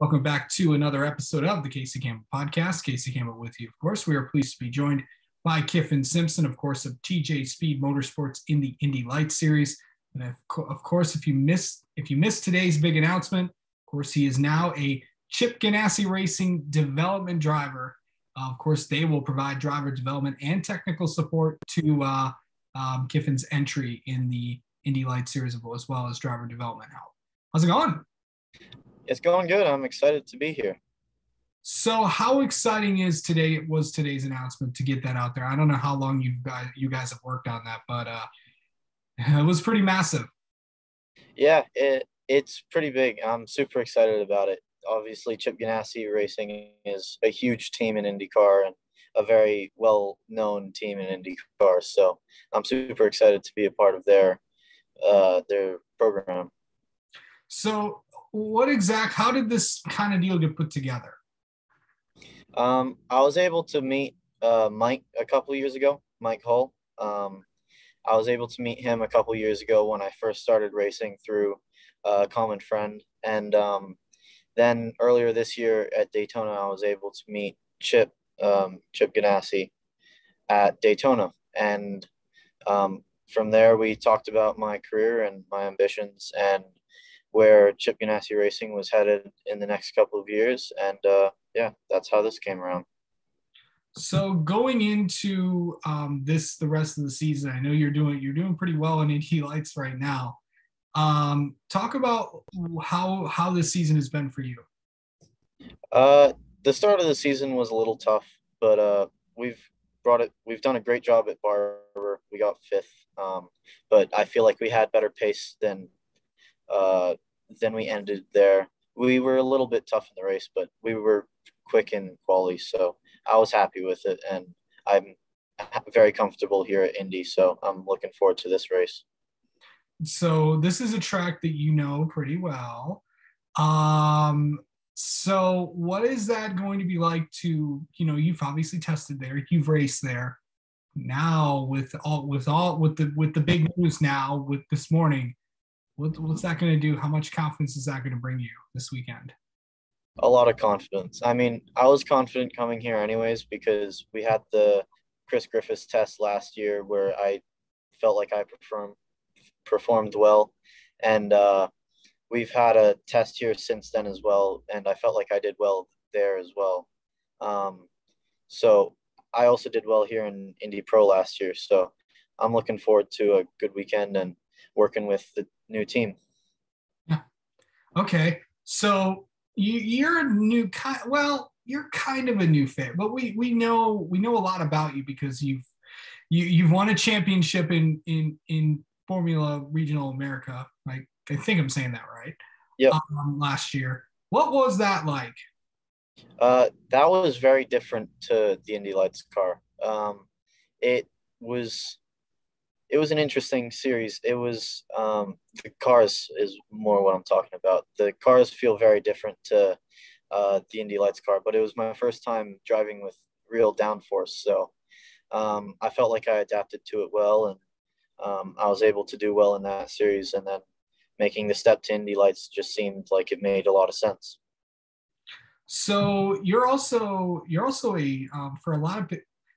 Welcome back to another episode of the Casey Campbell Podcast. Casey Campbell with you. Of course, we are pleased to be joined by Kyffin Simpson, of course, of TJ Speed Motorsports in the Indy Lights Series. And of course, if you missed if you missed today's big announcement, of course, he is now a Chip Ganassi Racing development driver. Uh, of course, they will provide driver development and technical support to uh, um, Kyffin's entry in the Indy Lights Series, as well as driver development help. How's it going? It's going good. I'm excited to be here. So, how exciting is today? It was today's announcement to get that out there? I don't know how long you guys you guys have worked on that, but uh, it was pretty massive. Yeah, it it's pretty big. I'm super excited about it. Obviously, Chip Ganassi Racing is a huge team in IndyCar and a very well known team in IndyCar. So I'm super excited to be a part of their uh, their program. So, what exact? How did this kind of deal get put together? Um, I was able to meet uh, Mike a couple years ago, Mike Hull. Um, I was able to meet him a couple years ago when I first started racing through a common friend, and um, then earlier this year at Daytona, I was able to meet Chip um, Chip Ganassi at Daytona, and um, from there we talked about my career and my ambitions and where Chip Ganassi Racing was headed in the next couple of years. And uh, yeah, that's how this came around. So going into um, this, the rest of the season, I know you're doing you're doing pretty well in Indy Lights right now. Um, talk about how how this season has been for you. Uh, the start of the season was a little tough, but uh, we've brought it. We've done a great job at Barber. We got fifth, um, but I feel like we had better pace than uh, then we ended there. We were a little bit tough in the race, but we were quick in quality, so I was happy with it, and I'm very comfortable here at Indy. So I'm looking forward to this race. So this is a track that you know pretty well. Um, so what is that going to be like to you know you've obviously tested there, you've raced there. Now with all with all with the with the big news now with this morning, what, what's that going to do? How much confidence is that going to bring you this weekend? A lot of confidence. I mean, I was confident coming here anyways because we had the Chris Griffis test last year where I felt like I performed performed well, and uh, we've had a test here since then as well, and I felt like I did well there as well. Um, so I also did well here in Indy Pro last year. So I'm looking forward to a good weekend and working with the new team. Yeah. Okay. So you, you're a new kind. Well, you're kind of a new fit, but we we know we know a lot about you because you've you you've won a championship in in in Formula Regional America. Like I think I'm saying that right. Yeah. Um, last year, what was that like? Uh, that was very different to the Indy Lights car. Um, it was it was an interesting series. It was um, the cars is more what I'm talking about. The cars feel very different to uh, the Indy Lights car, but it was my first time driving with real downforce, so um, I felt like I adapted to it well, and um, I was able to do well in that series. And then making the step to Indy Lights just seemed like it made a lot of sense. So you're also you're also a um, for a lot of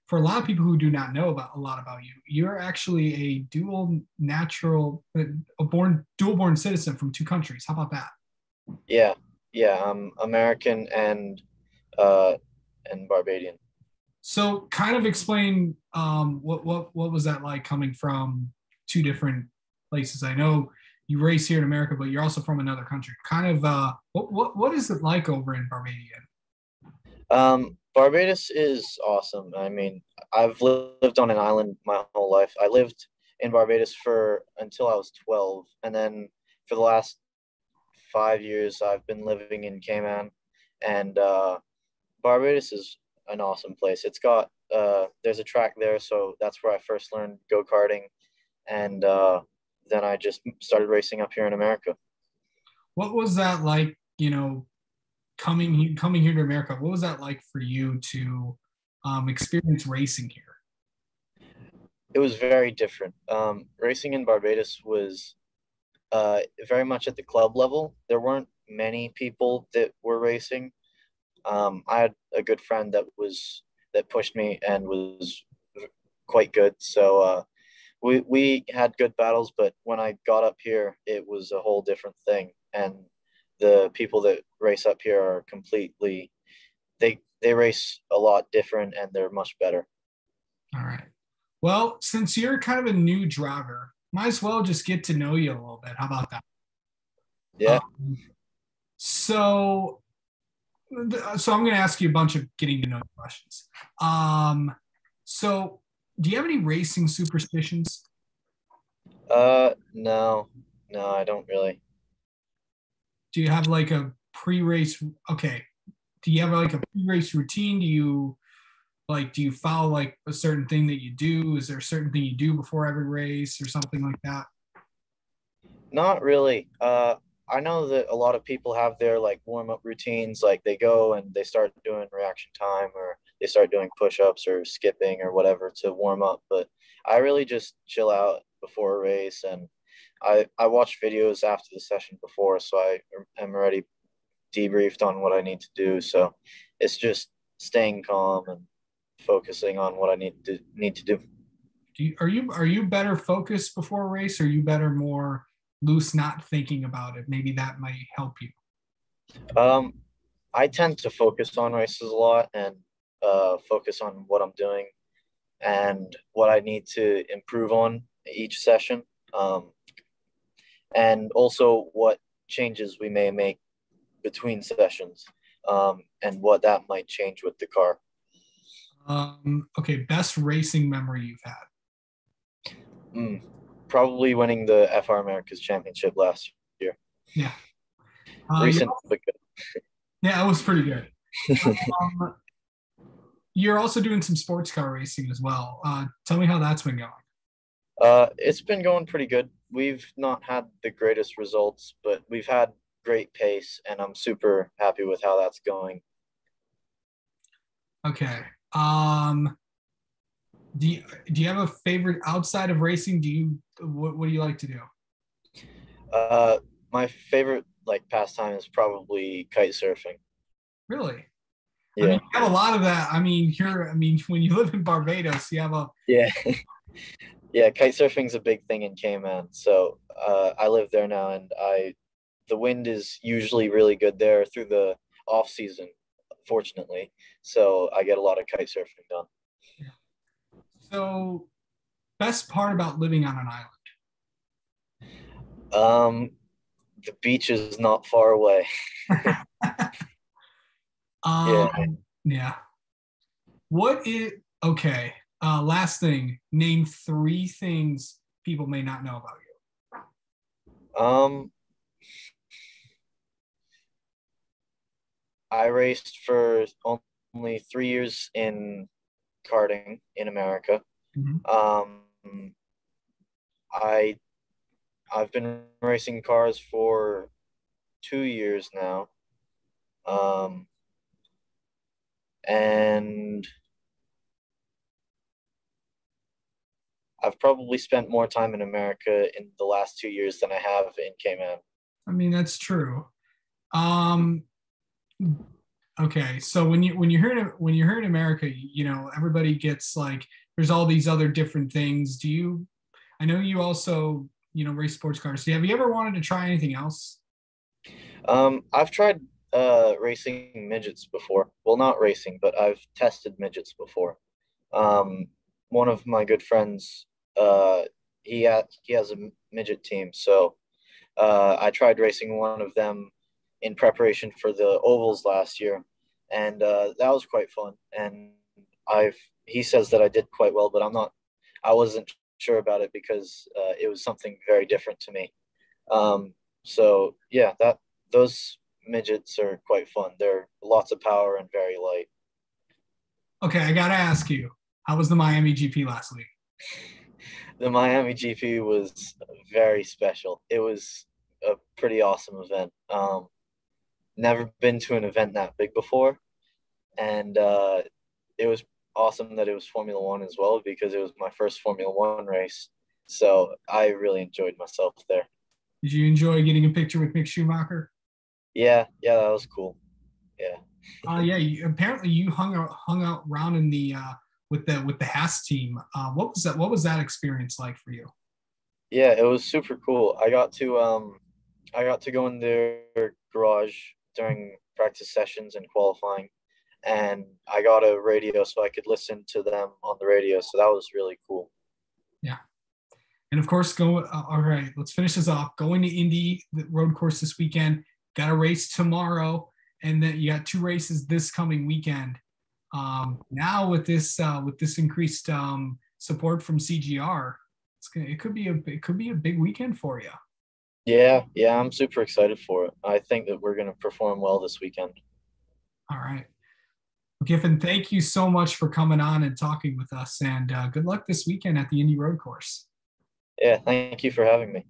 for a lot of people who do not know about a lot about you, you're actually a dual natural, a born dual born citizen from two countries. How about that? Yeah, yeah, I'm American and uh, and Barbadian. So, kind of explain um, what what what was that like coming from two different places? I know you race here in America, but you're also from another country. Kind of, uh, what what what is it like over in Barbadian? Um, Barbados is awesome. I mean, I've lived on an island my whole life. I lived in Barbados for until I was 12, and then for the last five years, I've been living in Cayman, and uh, Barbados is an awesome place. It's got uh, there's a track there, so that's where I first learned go karting, and uh, then I just started racing up here in America. What was that like? You know, coming coming here to America, what was that like for you to um, experience racing here? It was very different. Um, racing in Barbados was uh, very much at the club level. There weren't many people that were racing. Um, I had a good friend that was that pushed me and was quite good. So uh, we we had good battles, but when I got up here, it was a whole different thing. And the people that race up here are completely they they race a lot different and they're much better. All right. Well, since you're kind of a new driver, might as well just get to know you a little bit. How about that? Yeah. Um, so, so I'm going to ask you a bunch of getting to know questions. Um, so, do you have any racing superstitions? Uh, no, no, I don't really. Do you have like a pre-race? Okay. Do you have like a pre-race routine? Do you like do you follow like a certain thing that you do? Is there a certain thing you do before every race or something like that? Not really. Uh, I know that a lot of people have their like warm up routines, like they go and they start doing reaction time or they start doing push ups or skipping or whatever to warm up. But I really just chill out before a race and I, I watch videos after the session before, so I am already debriefed on what I need to do. So it's just staying calm and focusing on what I need to need to do. do you, are you are you better focused before a race, or are you better more loose, not thinking about it? Maybe that might help you. Um, I tend to focus on races a lot and uh, focus on what I'm doing and what I need to improve on each session, um, and also what changes we may make between sessions um, and what that might change with the car. Um, okay, best racing memory you've had. Mm, probably winning the FR Americas Championship last year. Yeah. Uh, Recent, but good. Yeah, it was pretty good. um, you're also doing some sports car racing as well. Uh, tell me how that's been going. Uh, it's been going pretty good. We've not had the greatest results, but we've had great pace, and I'm super happy with how that's going. Okay. Um, do you, do you have a favorite outside of racing? Do you what, what do you like to do? Uh, my favorite like pastime is probably kite surfing. Really? Yeah. I mean, you have a lot of that. I mean, here, I mean, when you live in Barbados, you have a yeah, yeah. Kite surfing's a big thing in Cayman. So uh, I live there now, and I the wind is usually really good there through the off season fortunately. So I get a lot of kite surfing done. So, best part about living on an island? Um, the beach is not far away. um, yeah. Yeah. What is okay? Uh, last thing. Name three things people may not know about you. Um, I raced for only three years in karting in America. Mm-hmm. Um, I I've been racing cars for two years now. Um, and I've probably spent more time in America in the last two years than I have in Cayman. I mean, that's true. Um, Okay, so when you when you hear when you're here in America, you know everybody gets like there's all these other different things. Do you? I know you also you know race sports cars. Have you ever wanted to try anything else? Um, I've tried uh, racing midgets before. Well, not racing, but I've tested midgets before. Um, one of my good friends, uh, he has he has a midget team, so uh, I tried racing one of them in preparation for the ovals last year, and uh, that was quite fun. And I've he says that I did quite well, but I'm not. I wasn't sure about it because uh, it was something very different to me. Um, so yeah, that those midgets are quite fun. They're lots of power and very light. Okay, I gotta ask you, how was the Miami GP last week? The Miami GP was very special. It was a pretty awesome event. Um, never been to an event that big before, and uh, it was awesome that it was Formula One as well because it was my first Formula One race. So I really enjoyed myself there. Did you enjoy getting a picture with Mick Schumacher? Yeah, yeah, that was cool. Yeah. Uh, yeah. You, apparently, you hung out hung out around in the uh, with the with the Haas team. Uh, what was that? What was that experience like for you? Yeah, it was super cool. I got to um, I got to go in their garage during practice sessions and qualifying, and I got a radio so I could listen to them on the radio. So that was really cool. Yeah. And of course, go. Uh, all right, let's finish this off. Going to Indy, the road course this weekend. Got a race tomorrow, and then you got two races this coming weekend. Um, now with this uh, with this increased um, support from CGR, it's gonna, it could be a it could be a big weekend for you. Yeah, yeah, I'm super excited for it. I think that we're gonna perform well this weekend. All right. Kyffin, thank you so much for coming on and talking with us, and uh, good luck this weekend at the Indy Road Course. Yeah, thank you for having me.